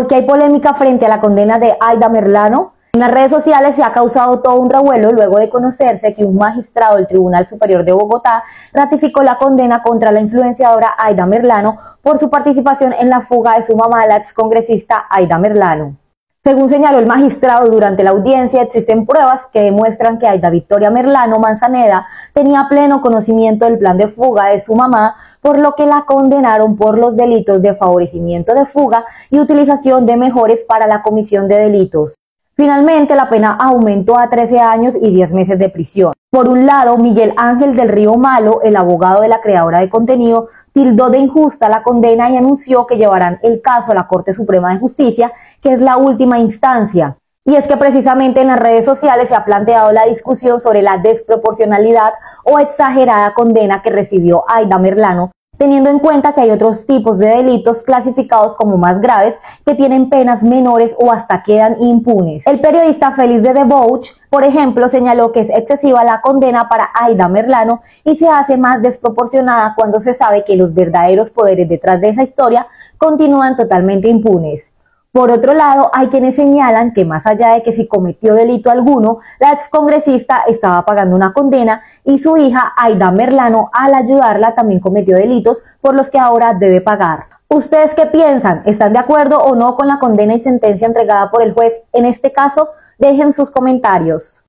Porque hay polémica frente a la condena de Aida Merlano. En las redes sociales se ha causado todo un revuelo luego de conocerse que un magistrado del Tribunal Superior de Bogotá ratificó la condena contra la influenciadora Aida Merlano por su participación en la fuga de su mamá, la excongresista Aida Merlano. Según señaló el magistrado durante la audiencia, existen pruebas que demuestran que Aida Victoria Merlano Manzaneda tenía pleno conocimiento del plan de fuga de su mamá, por lo que la condenaron por los delitos de favorecimiento de fuga y utilización de mejores para la comisión de delitos. Finalmente, la pena aumentó a 13 años y 10 meses de prisión. Por un lado, Miguel Ángel del Río Malo, el abogado de la creadora de contenido, tildó de injusta la condena y anunció que llevarán el caso a la Corte Suprema de Justicia, que es la última instancia. Y es que precisamente en las redes sociales se ha planteado la discusión sobre la desproporcionalidad o exagerada condena que recibió Aida Merlano teniendo en cuenta que hay otros tipos de delitos clasificados como más graves que tienen penas menores o hasta quedan impunes. El periodista Félix de Debauch, por ejemplo, señaló que es excesiva la condena para Aida Merlano y se hace más desproporcionada cuando se sabe que los verdaderos poderes detrás de esa historia continúan totalmente impunes. Por otro lado, hay quienes señalan que más allá de que si cometió delito alguno, la excongresista estaba pagando una condena y su hija Aida Merlano al ayudarla también cometió delitos por los que ahora debe pagar. ¿Ustedes qué piensan? ¿Están de acuerdo o no con la condena y sentencia entregada por el juez? En este caso, dejen sus comentarios.